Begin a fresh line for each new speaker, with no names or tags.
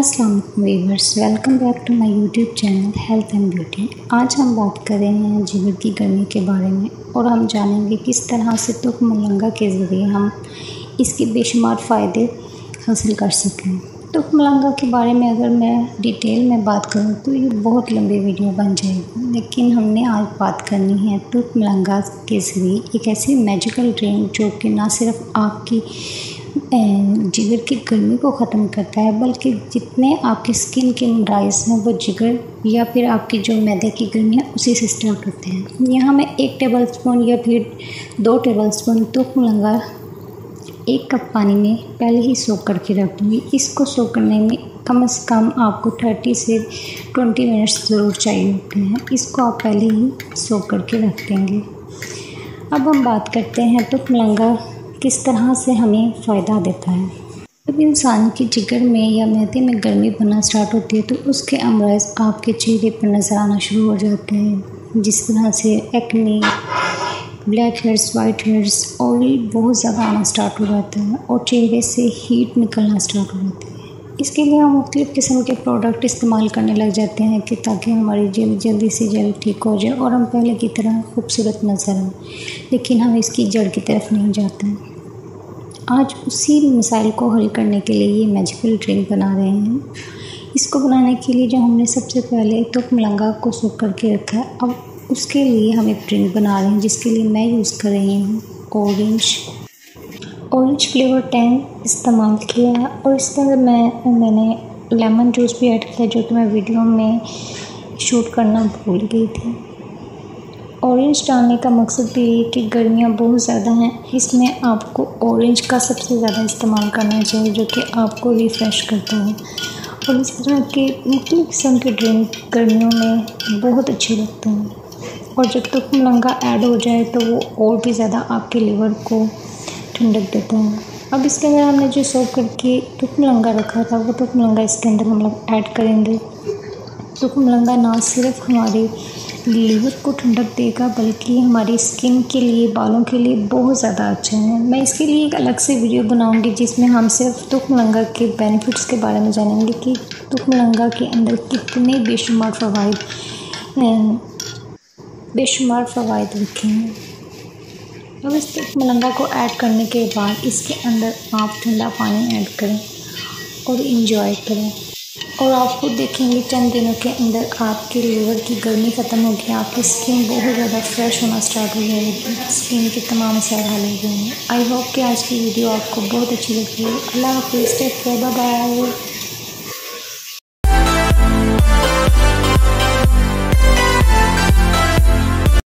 अस्सलाम viewers welcome back to my YouTube channel health and beauty आज हम बात कर रहे हैं जिगर की गर्मी के बारे में और हम जानेंगे किस तरह से तुक मलंगा के ज़रिए हम इसके बेशुमार फ़ायदे हासिल कर सकें। तुक मलंगा के बारे में अगर मैं डिटेल में बात करूँ तो ये बहुत लंबी वीडियो बन जाएगी। लेकिन हमने आज बात करनी है तुक मलंगा के ज़रिए एक ऐसी मैजिकल ड्रिंक जो कि ना सिर्फ़ आपकी जिगर की गर्मी को ख़त्म करता है, बल्कि जितने आपकी स्किन के राइस हैं, वो जिगर या फिर आपकी जो मैदे की गर्मी है, उसी से स्टार्ट होते हैं। यहाँ मैं एक टेबल स्पून या फिर दो टेबल स्पून तुख लंगा एक कप पानी में पहले ही सोख करके रख दूँगी इसको सोख करने में कम से कम आपको थर्टी से ट्वेंटी मिनट्स ज़रूर चाहिए होते हैं। इसको आप पहले ही सोख करके रख देंगे। अब हम बात करते हैं तुख लंगा किस तरह से हमें फ़ायदा देता है? जब इंसान की जिगर में या मैदे में गर्मी बनना स्टार्ट होती है तो उसके अमराज आपके चेहरे पर नज़र आना शुरू हो जाते हैं। जिस तरह से acne black hairs white hairs oil बहुत ज़्यादा आना स्टार्ट हो जाता है और चेहरे से हीट निकलना स्टार्ट हो जाती है। इसके लिए हम मुख्तलिफ़ किस्म के प्रोडक्ट इस्तेमाल करने लग जाते हैं कि ताकि हमारी जल्द, जल्दी से जल्द ठीक हो जाए और हम पहले की तरह खूबसूरत नज़र आए, लेकिन हम इसकी जड़ की तरफ़ नहीं जाते। हैं आज उसी मिसाइल को हल करने के लिए ये मैजिकल ड्रिंक बना रहे हैं। इसको बनाने के लिए जो हमने सबसे पहले तो मलंगा को सूख करके रखा है। अब उसके लिए हम एक ड्रिंक बना रहे हैं, जिसके लिए मैं यूज़ कर रही हूँ ऑरेंज ऑरेंज फ्लेवर टेन इस्तेमाल किया है और इसके अंदर मैं, मैंने लेमन जूस भी ऐड किया, जो कि मैं वीडियो में शूट करना भूल गई थी। ऑरेंज डालने का मकसद भी ये कि गर्मियाँ बहुत ज़्यादा हैं। इसमें आपको ऑरेंज का सबसे ज़्यादा इस्तेमाल करना चाहिए, जो कि आपको रिफ़्रेश करता है। और इस तरह के मुख्तु किस्म के ड्रिंक गर्मियों में बहुत अच्छे लगते हैं। और जब तक मलंगा ऐड हो जाए तो वो और भी ज़्यादा आपके लीवर को ठंडक देता है। अब इसके अंदर हमने जो सर्व करके तुक मलंगा रखा था, वो तुक मलंगा इसके अंदर हम लोग ऐड करेंगे। तुक मलंगा ना सिर्फ़ हमारे लीवर को ठंडक देगा, बल्कि हमारी स्किन के लिए, बालों के लिए बहुत ज़्यादा अच्छा है। मैं इसके लिए एक अलग से वीडियो बनाऊँगी, जिसमें हम सिर्फ़ तुक मलंगा के बेनिफिट्स के बारे में जानेंगे कि तुक मलंगा के अंदर कितने बेशुमार फ़वाद बेशुमार फ़वाद रखे हैं। अब इस तुख मलंगा को ऐड करने के बाद इसके अंदर आप ठंडा पानी ऐड करें और इन्जॉय करें। और आप खुद देखेंगे चंद दिनों के अंदर आपके लीवर की गर्मी ख़त्म होगी, आपकी स्किन बहुत ज़्यादा फ्रेश होना स्टार्ट हो जाएगी स्किन के तमाम असर हल हो गए हैं आई होप कि आज की वीडियो आपको बहुत अच्छी लगी है। अल्लाह हाफिज़ टेक केयर बाय